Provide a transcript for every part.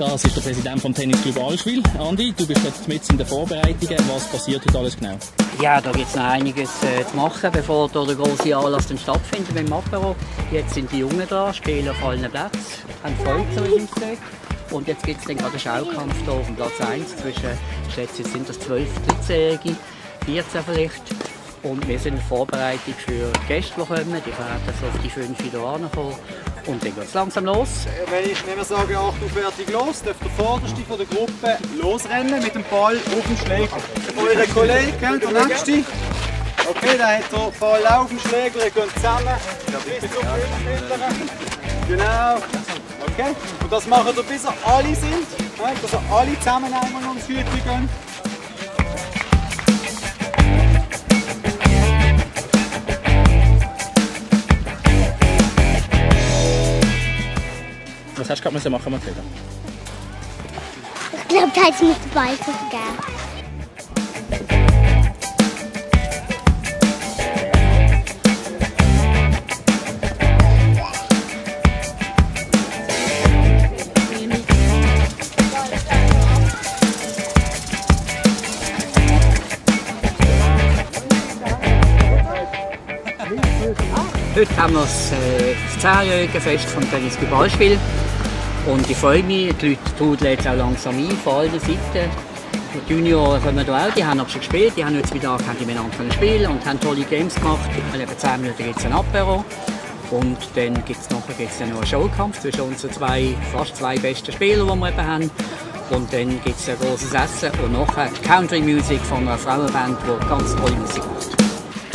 Das ist der Präsident vom Tennisclub Allschwil. Andi, du bist jetzt mit in den Vorbereitungen. Was passiert heute alles genau? Ja, da gibt es noch einiges äh, zu machen, bevor der große Anlass dann stattfindet beim Apero. Jetzt sind die Jungen da, spielen auf allen Plätzen, haben Freude, so aussieht. Und jetzt gibt es einen Schaukampf hier auf dem Platz 1 zwischen, ich schätze, jetzt sind das 12, 13-Jährige, 14 vielleicht. Und wir sind in Vorbereitung für die Gäste, die kommen. Die werden so auf die 5 wieder ankommen. Und dann geht es langsam los. Wenn ich nicht sage, Achtung, fertig, los, darf der Vorderste von der Gruppe losrennen mit dem Ball auf dem Schläger. Eure Kollege, der Nächste. Okay, dann hat der Ball auf dem Schläger, ihr könnt zusammen bis zum Genau. Okay. Und das machen wir, bis ihr alle sind. Dass ihr alle zusammen einmal ums Hütchen gehen. Hast du gerade machen, Mathilda? Ich glaube, da hat mit den Ball gegeben. Heute haben wir das, äh, das 10-jährige Fest vom Tennis Ballspiel. Und ich freue mich, die Leute trudeln jetzt auch langsam ein, von allen Seiten. Die Junioren kommen hier auch, die haben auch schon gespielt, die haben Mittag haben die miteinander spielen und haben tolle Games gemacht. Weil eben 10 Minuten gibt es ein Apero. Und dann gibt es noch einen Showkampf zwischen unseren zwei, fast zwei besten Spielern, die wir eben haben. Und dann gibt es ein großes Essen und nachher Country Music von einer Frauenband, die ganz tolle Musik macht.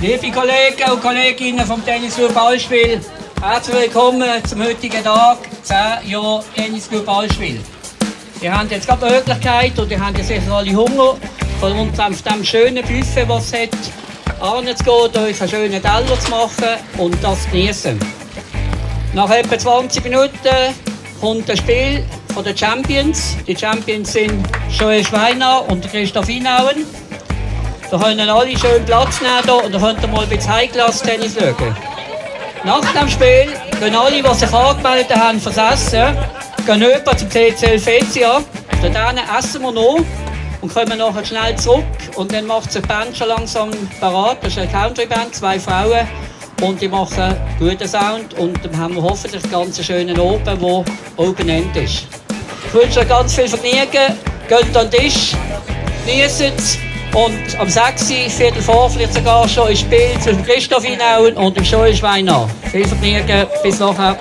Liebe Kollegen und Kolleginnen vom Tennisclub Ballspiel, herzlich willkommen zum heutigen Tag, 10 Jahre Tennisclub Ballspiel. Wir haben jetzt gerade die Möglichkeit und wir haben jetzt alle Hunger, von uns auf dem schönen Buffet, was es hat, anzugehen, euch einen schönen Teller zu machen und das zu genießen. Nach etwa 20 Minuten kommt das Spiel von den Champions. Die Champions sind Joel Schweiner und Christoph Inauen. Da können alle schön Platz nehmen und da könnt ihr mal ein bisschen High-Class-Tennis schauen. Nach dem Spiel gehen alle, die sich angemeldet haben, fürs Essen, gehen rüber zum CCL Fezia. Dort essen wir noch und kommen nachher schnell zurück. Und dann macht sich die Band schon langsam parat. Das ist eine Country-Band, zwei Frauen. Und die machen guten Sound. Und dann haben wir hoffentlich einen ganz schönen Open, der Open End ist. Ich wünsche euch ganz viel Vergnügen. Geht an den Tisch, genießt es. Und am 6. Viertel vor, vielleicht sogar schon ein Spiel zwischen Christoph Inauen und dem Joel Schweiner. Viel Vergnügen, bis nachher.